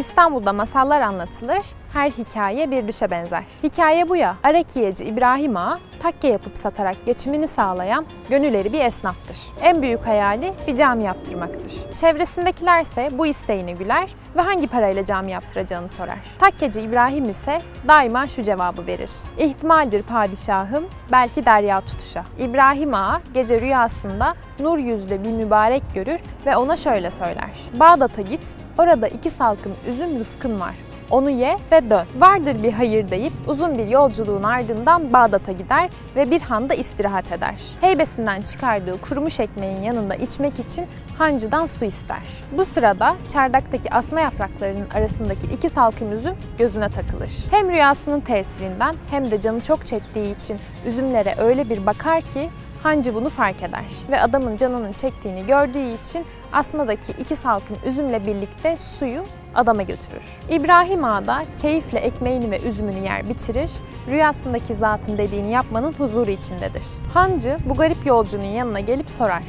İstanbul'da masallar anlatılır, her hikaye bir düşe benzer. Hikaye bu ya, Arakiyeci İbrahim Ağa, takke yapıp satarak geçimini sağlayan gönülleri bir esnaftır. En büyük hayali bir cami yaptırmaktır. Çevresindekilerse bu isteğini güler ve hangi parayla cami yaptıracağını sorar. Takkeci İbrahim ise daima şu cevabı verir. İhtimaldir padişahım, belki derya tutuşa. İbrahim Ağa gece rüyasında nur yüzlü bir mübarek görür ve ona şöyle söyler. Bağdat'a git, orada iki salkım üzüm rızkın var onu ye ve dön. Vardır bir hayır deyip uzun bir yolculuğun ardından Bağdat'a gider ve bir handa istirahat eder. Heybesinden çıkardığı kurumuş ekmeğin yanında içmek için hancıdan su ister. Bu sırada çardaktaki asma yapraklarının arasındaki iki salkım üzüm gözüne takılır. Hem rüyasının tesirinden hem de canı çok çektiği için üzümlere öyle bir bakar ki Hancı bunu fark eder ve adamın canının çektiğini gördüğü için asmadaki iki salkım üzümle birlikte suyu adama götürür. İbrahim Ağa da keyifle ekmeğini ve üzümünü yer bitirir, rüyasındaki zatın dediğini yapmanın huzuru içindedir. Hancı bu garip yolcunun yanına gelip sorar.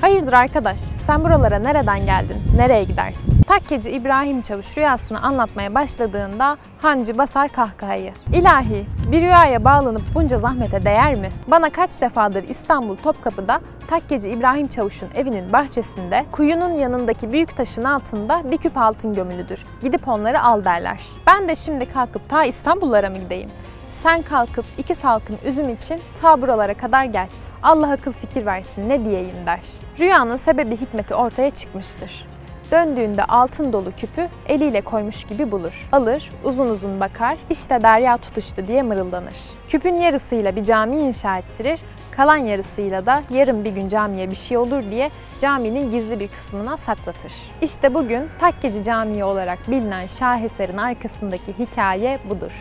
Hayırdır arkadaş, sen buralara nereden geldin, nereye gidersin? Takkeci İbrahim Çavuş rüyasını anlatmaya başladığında hancı basar kahkahayı. İlahi, bir rüyaya bağlanıp bunca zahmete değer mi? Bana kaç defadır İstanbul Topkapı'da Takkeci İbrahim Çavuş'un evinin bahçesinde kuyunun yanındaki büyük taşın altında bir küp altın gömülüdür. Gidip onları al derler. Ben de şimdi kalkıp ta İstanbullara mı gideyim? Sen kalkıp iki salkım üzüm için ta buralara kadar gel. Allah akıl fikir versin ne diyeyim der. Rüyanın sebebi hikmeti ortaya çıkmıştır. Döndüğünde altın dolu küpü eliyle koymuş gibi bulur. Alır, uzun uzun bakar, işte derya tutuştu diye mırıldanır. Küpün yarısıyla bir cami inşa ettirir, kalan yarısıyla da yarın bir gün camiye bir şey olur diye caminin gizli bir kısmına saklatır. İşte bugün Takkeci Camii olarak bilinen şaheserin arkasındaki hikaye budur.